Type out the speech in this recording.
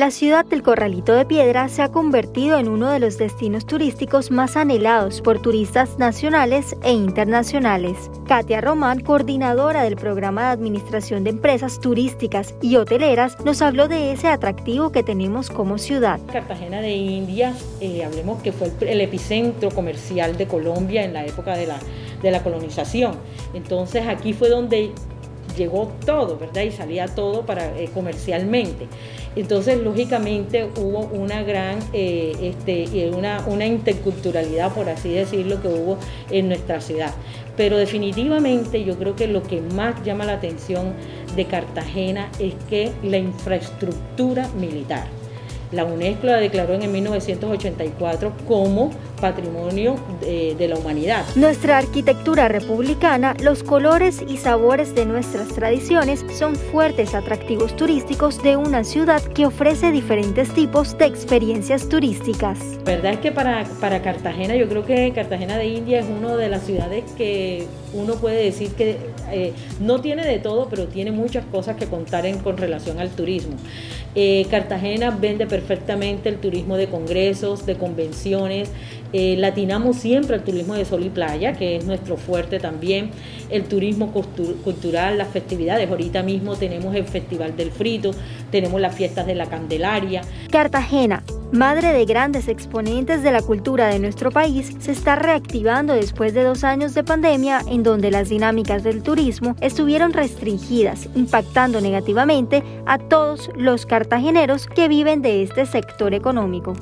La ciudad del Corralito de Piedra se ha convertido en uno de los destinos turísticos más anhelados por turistas nacionales e internacionales. Katia Román, coordinadora del programa de Administración de Empresas Turísticas y Hoteleras, nos habló de ese atractivo que tenemos como ciudad. Cartagena de Indias, eh, hablemos que fue el, epicentro comercial de Colombia en la época de la, de la colonización. Entonces aquí fue donde llegó todo, ¿verdad? Y salía todo para eh, comercialmente. Entonces, lógicamente, hubo una gran, eh, este, una, una interculturalidad, por así decirlo, que hubo en nuestra ciudad. Pero definitivamente yo creo que lo que más llama la atención de Cartagena es que la infraestructura militar. La UNESCO la declaró en 1984 como patrimonio de, la humanidad. Nuestra arquitectura republicana, los colores y sabores de nuestras tradiciones son fuertes atractivos turísticos de una ciudad que ofrece diferentes tipos de experiencias turísticas. La verdad es que para, para Cartagena, yo creo que Cartagena de India es una de las ciudades que uno puede decir que eh, no tiene de todo, pero tiene muchas cosas que contar en, con relación al turismo. Eh, Cartagena vende perfectamente el turismo de congresos, de convenciones, eh, latinamos siempre el turismo de sol y playa, que es nuestro fuerte también, el turismo cultural, las festividades. Ahorita mismo tenemos el Festival del Frito, tenemos las fiestas de la Candelaria. Cartagena, madre de grandes exponentes de la cultura de nuestro país, se está reactivando después de dos años de pandemia en donde las dinámicas del turismo estuvieron restringidas, impactando negativamente a todos los cartageneros que viven de este sector económico.